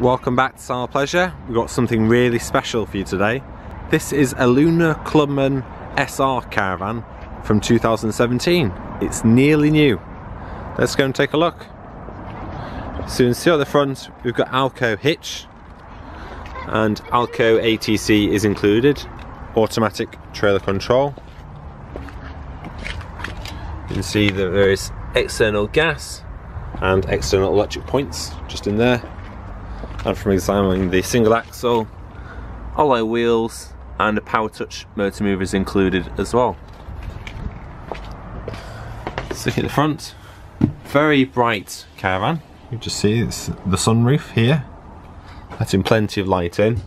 Welcome back to Salop Leisure. We've got something really special for you today. This is a Lunar Clubman SR caravan from 2017. It's nearly new. Let's go and take a look. So you can see at the front we've got AL-KO hitch and AL-KO ATC is included. Automatic trailer control. You can see that there is external gas and external electric points just in there and from examining the single axle alloy wheels and a Powrtouch motor mover is included as well. Let's look at the front. Very bright caravan. You just see it's the sunroof here. Letting plenty of light in.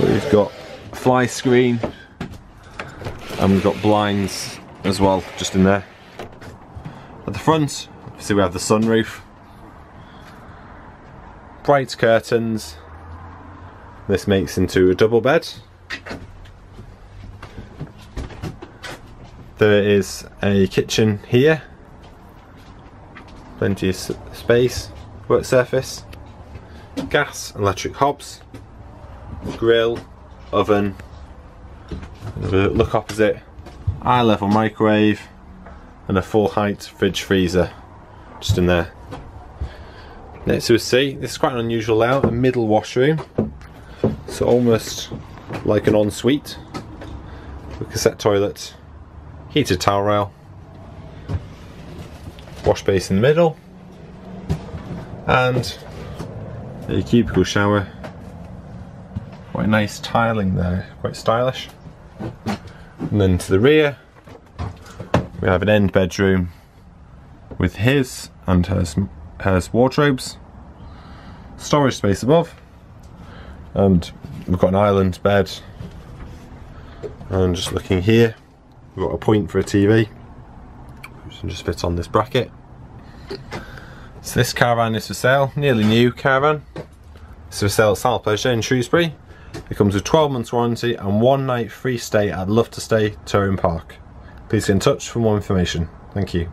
We've got fly screen. And we've got blinds as well just in there. At the front you see we have the sunroof bright curtains. This makes into a double bed. There is a kitchen here. Plenty of space, work surface, gas, electric hobs, grill, oven, look opposite, eye level microwave and a full height fridge freezer just in there. Next to a C, this is quite an unusual layout, a middle washroom. So almost like an ensuite. With cassette toilet, heated towel rail, wash base in the middle, and a cubicle shower. Quite nice tiling there, quite stylish. And then to the rear, we have an end bedroom with his and hers has wardrobes, storage space above, and we've got an island bed. And just looking here, we've got a point for a TV, which can just fit on this bracket. So this caravan is for sale, nearly new caravan. It's for sale at Salop Leisure in Shrewsbury. It comes with 12 months warranty and one night free stay at Love to Stay Touring Park. Please get in touch for more information. Thank you.